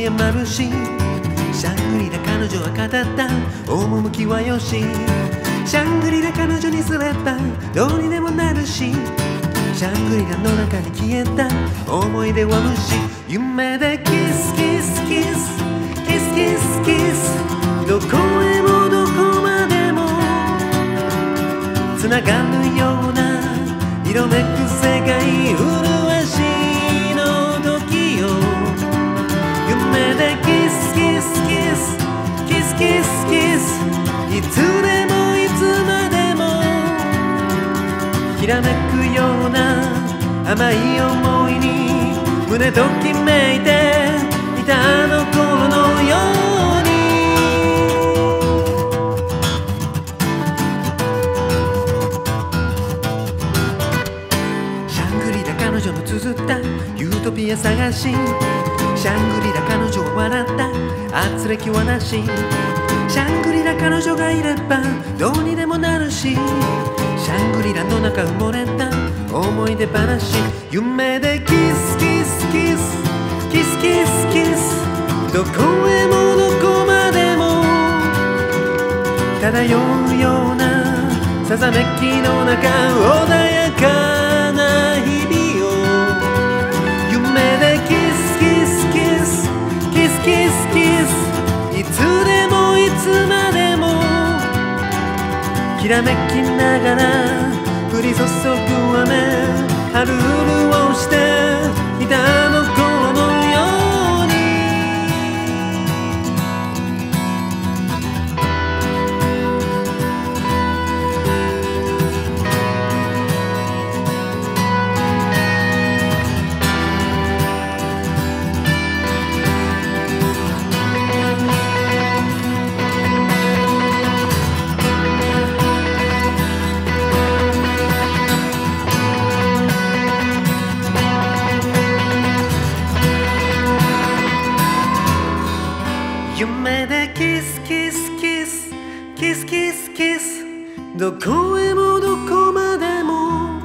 ピア眩しいシャングリラ彼女は語った。趣はよし。シャングリラ彼女にすればどうにでもなるし。シャングリラの中に消えた。思い出は虫夢でキスキスキス。きらめくような甘い思いに胸ときめいていたあの頃のように。シャングリラ彼女の綴ったユートピア探し。シャングリラ彼女は笑った圧力はなし。シャングリラ彼女がいればどうにでもなるしシャングリラの中埋もれた思い出話夢でキスキスキスキスキスキスどこへもどこまでも漂うようなさざめきの中穏やかな日々を夢でキスキスキスキスキスキスいつでらめきながら降り注ぐ雨春潤していたのか。夢でキスキスキスキスキスキス。どこへもどこまでも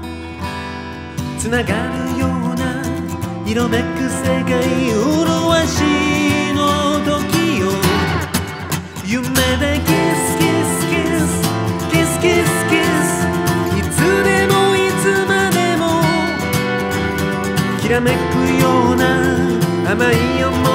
つながるような色めく世界麗しの時よ夢でキスキスキスキスキスキス。いつでもいつまでもきらめくような甘い思い。